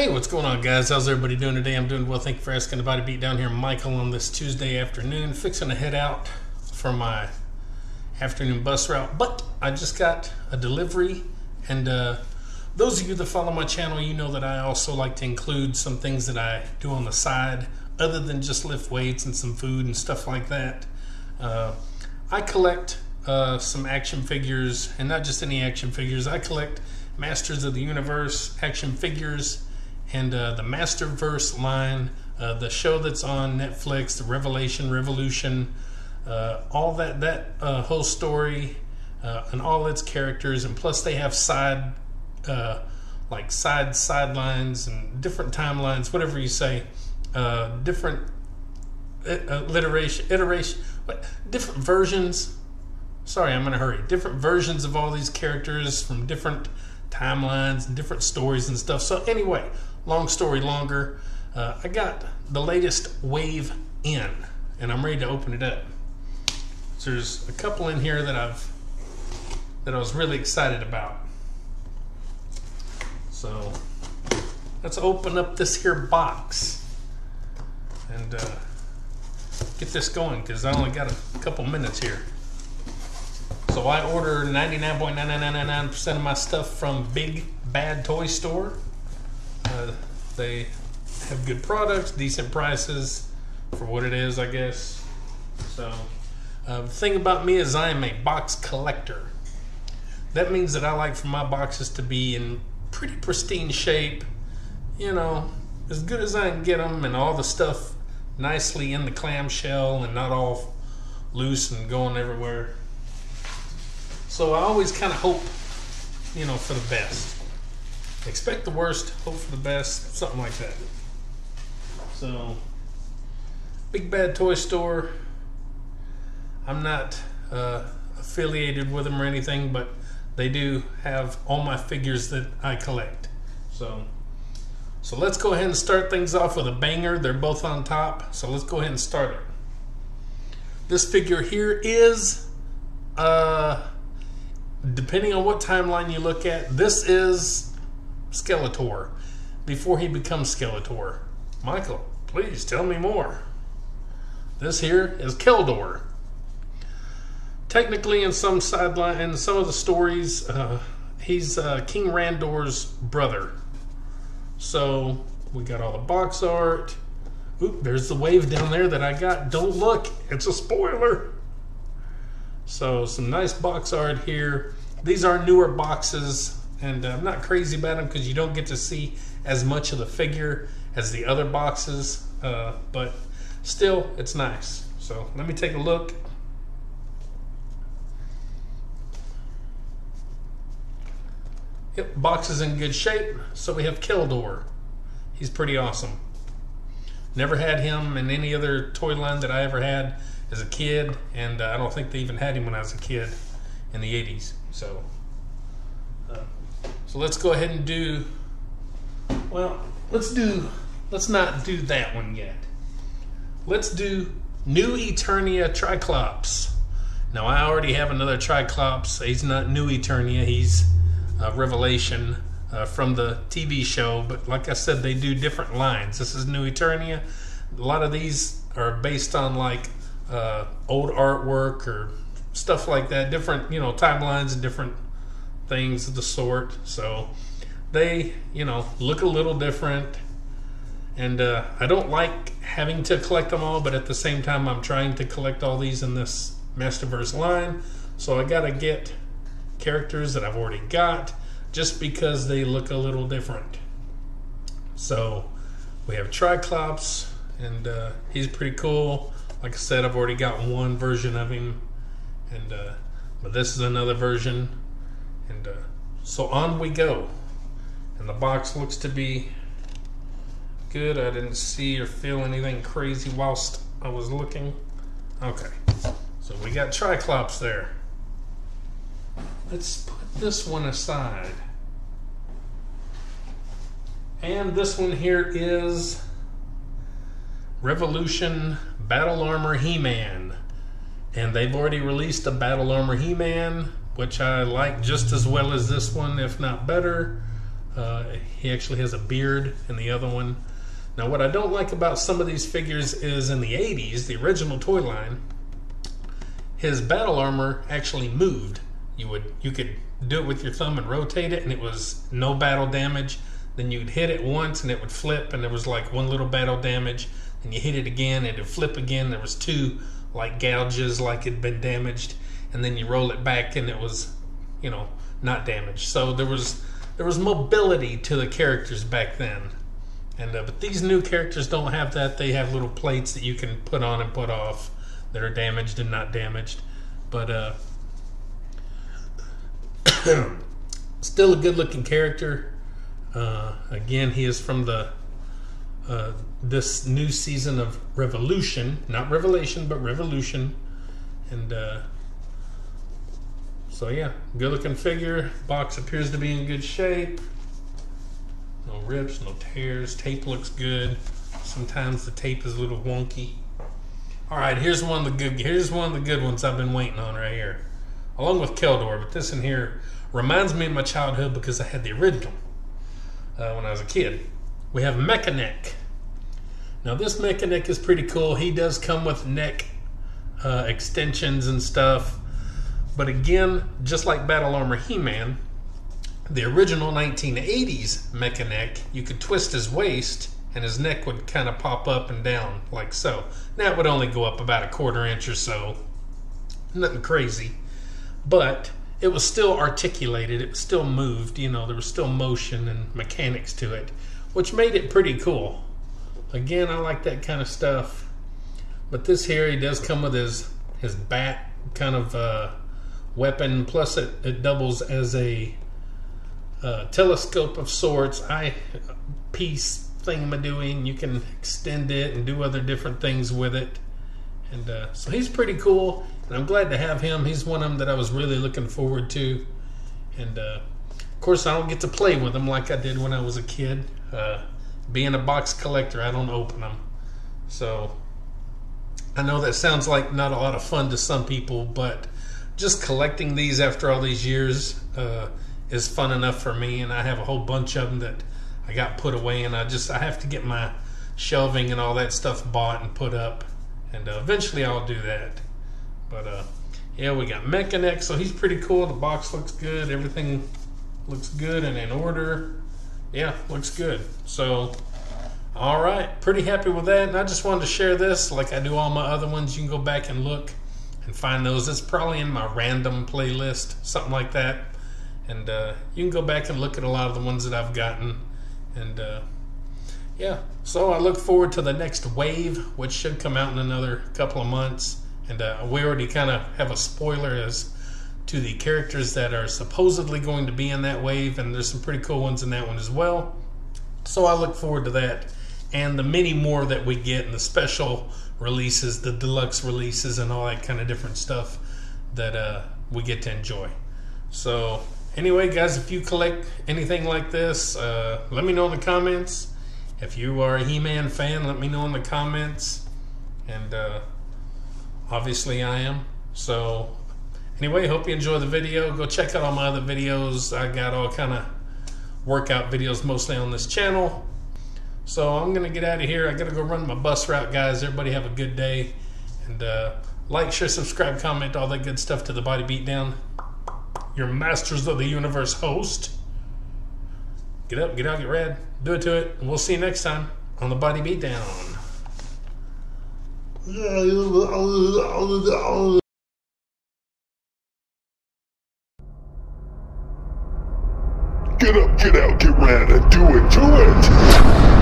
Hey, what's going on, guys? How's everybody doing today? I'm doing well. Thank you for asking. Body Beatdown here, Michael, on this Tuesday afternoon, fixing to head out for my afternoon bus route. But I just got a delivery, and uh, those of you that follow my channel, you know that I also like to include some things that I do on the side, other than just lift weights and some food and stuff like that. Uh, I collect uh, some action figures, and not just any action figures. I collect Masters of the Universe action figures and uh, the Masterverse line, uh, the show that's on Netflix, the Revelation Revolution, uh, all that that uh, whole story uh, and all its characters, and plus they have side uh, like side sidelines and different timelines, whatever you say, different iteration, iteration, different versions. Sorry, I'm in a hurry. Different versions of all these characters from different timelines and different stories and stuff. So anyway, long story longer, uh, I got the latest wave in, and I'm ready to open it up. So there's a couple in here that I've that I was really excited about. So let's open up this here box and uh, get this going because I only got a couple minutes here. So I order 99.9999% of my stuff from Big Bad Toy Store. Uh, they have good products, decent prices for what it is, I guess. So, uh, the thing about me is I am a box collector. That means that I like for my boxes to be in pretty pristine shape, you know, as good as I can get them, and all the stuff nicely in the clamshell and not all loose and going everywhere. So I always kind of hope, you know, for the best. Expect the worst, hope for the best, something like that. So, Big Bad Toy Store. I'm not uh, affiliated with them or anything, but they do have all my figures that I collect. So, so let's go ahead and start things off with a banger. They're both on top, so let's go ahead and start it. This figure here is uh, depending on what timeline you look at, this is Skeletor before he becomes Skeletor. Michael, please tell me more. This here is Keldor. Technically, in some sideline, in some of the stories, uh, he's uh, King Randor's brother. So we got all the box art. Oop, there's the wave down there that I got. Don't look, it's a spoiler. So some nice box art here. These are newer boxes and I'm not crazy about them because you don't get to see as much of the figure as the other boxes, uh, but still it's nice. So let me take a look. Yep, box is in good shape. So we have Keldor. He's pretty awesome. Never had him in any other toy line that I ever had as a kid, and uh, I don't think they even had him when I was a kid in the 80s. So, uh, so let's go ahead and do, well, let's do, let's not do that one yet. Let's do New Eternia Triclops. Now, I already have another Triclops. He's not New Eternia, he's a Revelation uh, from the TV show, but like I said, they do different lines. This is New Eternia. A lot of these are based on like uh, old artwork or stuff like that. Different, you know, timelines and different things of the sort. So they, you know, look a little different. And uh, I don't like having to collect them all, but at the same time, I'm trying to collect all these in this Masterverse line. So I got to get characters that I've already got just because they look a little different. So we have Triclops, and uh, he's pretty cool. Like I said, I've already got one version of him, and uh, but this is another version, and uh, so on we go. And the box looks to be good. I didn't see or feel anything crazy whilst I was looking. Okay, so we got Triclops there. Let's put this one aside. And this one here is Revolution Battle Armor He-Man. And they've already released a Battle Armor He-Man, which I like just as well as this one, if not better. Uh, he actually has a beard in the other one. Now, what I don't like about some of these figures is in the 80s, the original toy line, his battle armor actually moved. You would you could do it with your thumb and rotate it, and it was no battle damage. Then you'd hit it once, and it would flip, and there was like one little battle damage. And you hit it again, and it'd flip again. There was two like gouges, like it'd been damaged, and then you roll it back, and it was, you know, not damaged. So there was there was mobility to the characters back then. And uh, but these new characters don't have that. They have little plates that you can put on and put off that are damaged and not damaged. But uh, still a good-looking character. Uh, again, he is from the uh, this new season of Revolution, not Revelation, but Revolution, and uh, so yeah, good-looking figure. Box appears to be in good shape. No rips, no tears. Tape looks good. Sometimes the tape is a little wonky. All right, here's one of the good. Here's one of the good ones I've been waiting on right here, along with Keldor. But this in here reminds me of my childhood because I had the original uh, when I was a kid. We have Mekaneck. Now this Mekaneck is pretty cool. He does come with neck uh, extensions and stuff. But again, just like Battle Armor He-Man, the original 1980s Mekaneck, you could twist his waist and his neck would kind of pop up and down like so. Now it would only go up about a quarter inch or so. Nothing crazy. But it was still articulated, it was still moved, you know, there was still motion and mechanics to it, which made it pretty cool. Again, I like that kind of stuff. But this here, he does come with his his bat kind of uh, weapon. Plus, it, it doubles as a uh, telescope of sorts. Eye piece thing my doing. You can extend it and do other different things with it. And uh, so he's pretty cool, and I'm glad to have him. He's one of them that I was really looking forward to. And uh, of course, I don't get to play with them like I did when I was a kid. Uh, being a box collector, I don't open them. So I know that sounds like not a lot of fun to some people, but just collecting these after all these years uh, is fun enough for me. And I have a whole bunch of them that I got put away, and I just I have to get my shelving and all that stuff bought and put up and uh, eventually I'll do that. But uh, yeah, we got Mekaneck, so he's pretty cool. The box looks good. Everything looks good and in order. Yeah, looks good. So, all right, pretty happy with that. And I just wanted to share this, like I do all my other ones. You can go back and look and find those. It's probably in my random playlist, something like that. And uh, you can go back and look at a lot of the ones that I've gotten. And uh, yeah, so I look forward to the next wave, which should come out in another couple of months. And uh, we already kind of have a spoiler as to the characters that are supposedly going to be in that wave, and there's some pretty cool ones in that one as well. So I look forward to that, and the many more that we get, and the special releases, the deluxe releases, and all that kind of different stuff that uh, we get to enjoy. So anyway, guys, if you collect anything like this, uh, let me know in the comments. If you are a He-Man fan, let me know in the comments. And uh, obviously I am. So anyway, hope you enjoy the video. Go check out all my other videos. I got all kind of workout videos mostly on this channel. So I'm going to get out of here. I got to go run my bus route, guys. Everybody have a good day. And uh, like, share, subscribe, comment, all that good stuff to the Body Beatdown. Your Masters of the Universe host. Get up, get out, get red. Do it to it. And we'll see you next time on the Body Beatdown. Get up, get out, get red, and do it to it!